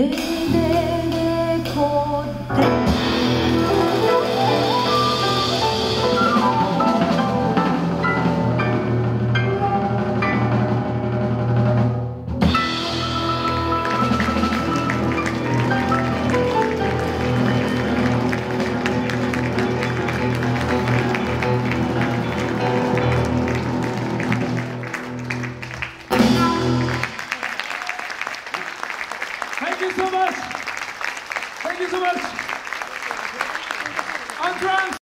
De de Thank you so much. Thank you so much. Drums.